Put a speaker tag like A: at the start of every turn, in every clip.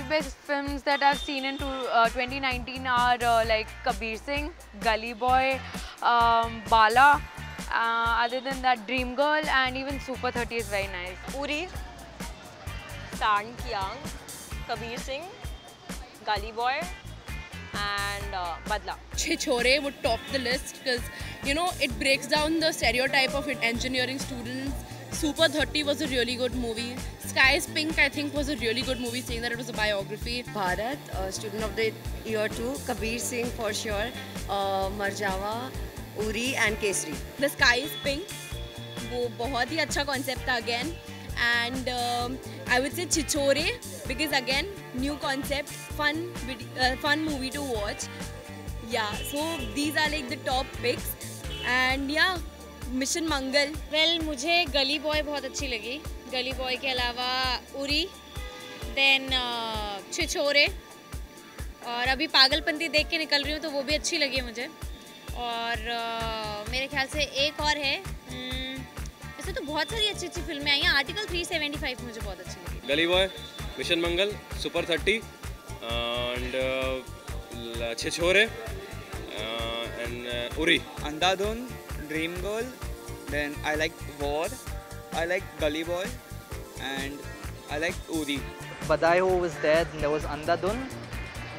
A: best films that I've seen in two, uh, 2019 are uh, like Kabir Singh, Gully Boy, um, Bala. Uh, other than that, Dream Girl and even Super 30 is very nice.
B: Uri, Sang Kyang, Kabir Singh, Gully Boy, and uh, Badla.
C: Chhichhore would top the list because you know, it breaks down the stereotype of engineering students. Super 30 was a really good movie. Sky is Pink, I think, was a really good movie, seeing that it was a biography.
D: Bharat, uh, student of the year two, Kabir Singh for sure, uh, Marjaavaan, Uri, and Kesari.
C: The Sky is Pink, वो बहुत ही अच्छा again and again I would say से because again, new concept, fun, fun fun movie too Yeah, so these are like the top picks. And yeah, Mission Mangal
E: well well, मुझे Gully boy बहुत अच्छी लगी। Gully boy के अलावा Uri then छिछोरे और अभी पागलपंती देख के निकल रही हूँ तो वो भी अच्छी लगी मुझे। और uh, मेरे ख्याल से एक और है। ऐसे तो बहुत सारी अच्छी अच्छी फ़िल्में आई हैं। आर्टिकल 375 मुझे बहुत अच्छी लगी।
F: Gully boy mission Mangal super thirty and Chhichhore uh, Uri.
G: Andhadhun, Dream Girl, then I like War, I like Gully Boy, and I like Uri.
H: Badhaai Ho was there, then there was Andhadhun,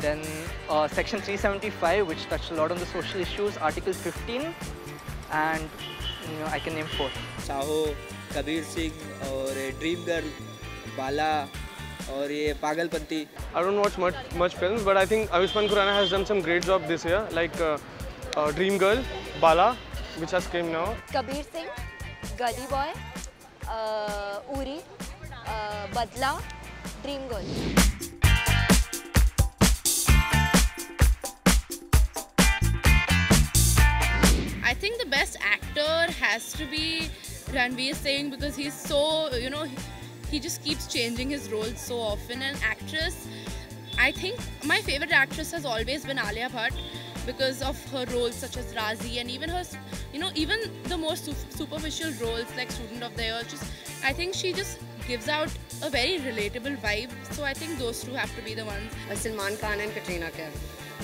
H: then uh, Section 375, which touched a lot on the social issues, Article 15, and you know, I can name four.
G: Saaho, Kabir Singh, or uh, Dream Girl, Bala, और ये पागलपंती
I: I don't watch much films, but I think Ayushman Khurana has done some great job this year, like. Uh, uh, Dream Girl, Bala which has came now?
B: Kabir Singh, Gully Boy, uh, Uri, uh, Badla, Dream Girl.
C: I think the best actor has to be Ranveer Singh because he's so, you know, he just keeps changing his roles so often. And actress, I think my favorite actress has always been Alia Bhatt because of her roles such as Raazi and even her, you know, even the more su superficial roles like Student of the Year. Just, I think she just gives out a very relatable vibe. So I think those two have to be the ones.
D: Uh, Salman Khan and Katrina Kaif.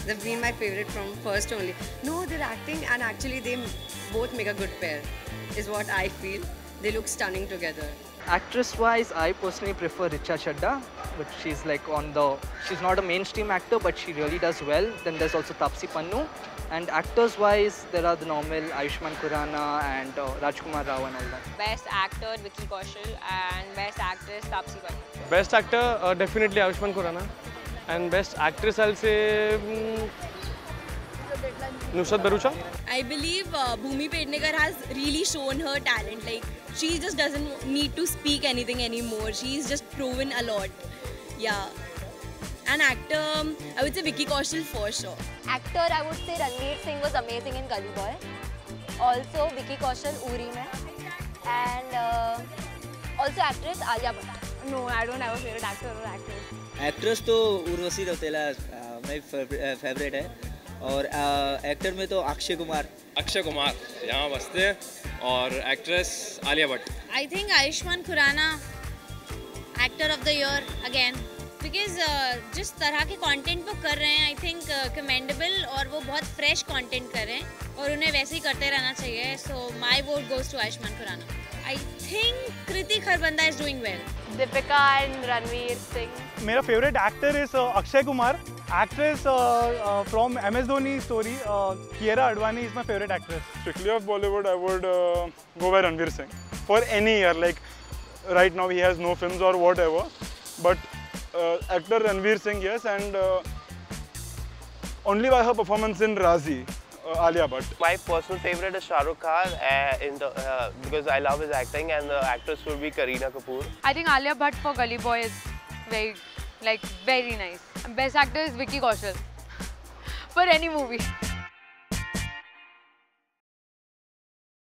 D: They've been my favorite from first only. No, they're acting and actually they both make a good pair, is what I feel. They look stunning together.
H: Actress-wise, I personally prefer Richa Chadha, but she's like on the, she's not a mainstream actor, but she really does well. Then there's also Taapsee Pannu. And actors-wise, there are the normal Ayushmann Khurrana and uh, Rajkummar Rao and all that.
B: Best actor, Vicky Kaushal, and best actress, Taapsee Pannu.
I: Best actor, uh, definitely Ayushmann Khurrana. And best actress, I'll say... Um, Nusrat Bharucha?
C: I believe uh, Bhumi Pednekar has really shown her talent. Like, she just doesn't need to speak anything anymore. She's just proven a lot. Yeah. An actor, um, I would say Vicky Kaushal for sure.
B: Actor, I would say Ranveer Singh was amazing in Gully Boy. Also, Vicky Kaushal, Uri mein. And uh, also actress, Alia Bhatt.
E: No, I don't have a favorite actor or actress.
G: Actress तो उर्वशी रौतेला मेरी favourite है और actor में तो अक्षय कुमार।
F: अक्षय कुमार यहाँ बसते हैं। और actress Alia Bhatt.
E: I think Ayushmann Khurrana actor of the year again because जिस तरह के कंटेंट वो कर रहे हैं आई थिंक कमेंडेबल और वो बहुत फ्रेश कंटेंट कर रहे हैं और उन्हें वैसे ही करते रहना चाहिए। So my vote goes to Ayushmann Khurrana I think Kriti Kharbanda is doing well
B: Deepika and Ranveer Singh
I: मेरा favourite actor is Akshay Kumar actress uh, uh, from MS Dhoni story, uh, Kiara Advani is my favorite actress.
J: Strictly of Bollywood, I would uh, go by Ranveer Singh. For any year, like right now he has no films or whatever, but uh, actor Ranveer Singh, yes, and uh, only by her performance in Raazi. Uh, Alia Bhatt.
K: My personal favorite is Shah Rukh Khan uh, in the, uh, because I love his acting and the actress would be Kareena Kapoor.
A: I think Alia Bhatt for Gully Boy is very, like, very nice. Best actor is Vicky Kaushal for any movie.